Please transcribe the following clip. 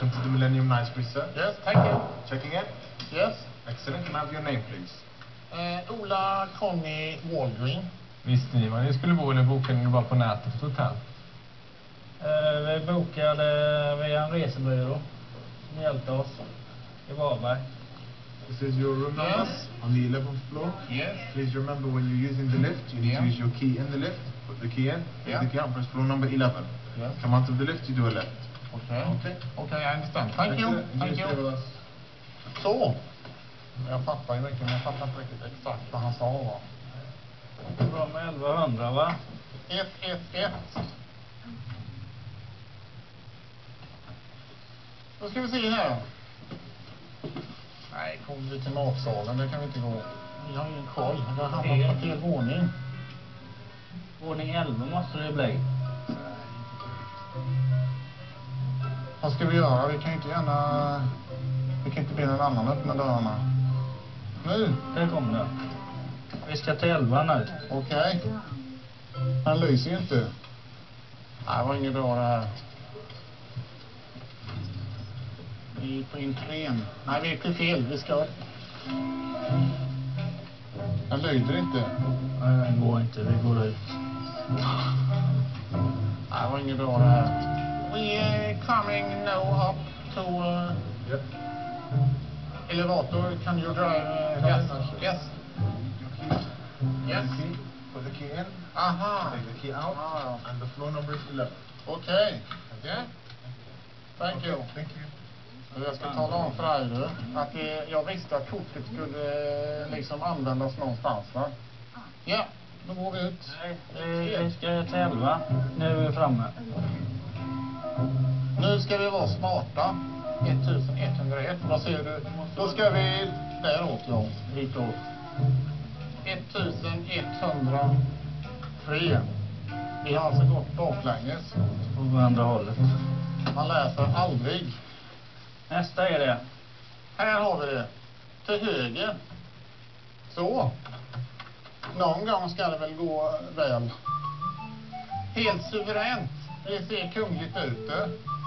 welcome to the Millennium Nights Resort. Yes, thank you. Checking in? Yes. Excellent. Can I have your name, please? Eh, Ola Conny Wallgreen. Visste ni vad ni skulle bo eller bokade ni bara på nätet ett hotell? Eh, vi bokade via en resebyrå som hjälpte oss i Varberg. This is your room number Yes. on the 11th floor. Yes. Please remember when you're using the lift, you need Yeah. to use your key in the lift. Put the key in. Yeah. the key out. Press floor number 11. Yes. Come out of the lift, you do a left. Okay. Okay. Okay, I understand. Thank you. Thank you. Så. Jag fattar ju mycket, men jag fattar inte riktigt exakt vad han sa va. Det var med 1100 va? 111. Då ska vi se här. Nej, kommer vi till matsalen? Det kan vi inte gå. Vi har ingen koll. Vi har hamnat på fel våning. Våning 11 måste det bli. Vad ska vi göra? Vi kan ju inte gärna... Vi kan inte be någon annan öppna dörrarna. Nu? Där kom det. Vi ska till 11 nu. Okej. Han lyser ju inte. Nej, det var inget bra det här. Vi är på entrén. Nej, vi är på fel. Vi ska... Den lyder inte. Nej, det går inte. Vi går ut. Nej, det var inget bra det här. We are coming now up to uh, Yep. elevator. Can you drive? Uh, yes. Yes. Yes. Key. Put the key in. Aha. Take the key out. Ah, And the floor number is 11. Okej. Yeah. Thank you. Thank you. Jag ska tala om för dig du, att det, jag visste att kortet skulle eh, liksom användas någonstans va? Ja, då går vi ut. Nej, vi, ska 11. Nu är vi framme. Nu ska vi vara smarta. 1101. Vad säger du? Då ska vi däråt ja. Hitåt. 1103. Vi har alltså gått baklänges. På andra hållet. Man läser aldrig. Nästa är det. Här har vi det. Till höger. Så. Någon gång ska det väl gå väl. Helt suveränt. Det ser kungligt ut. du.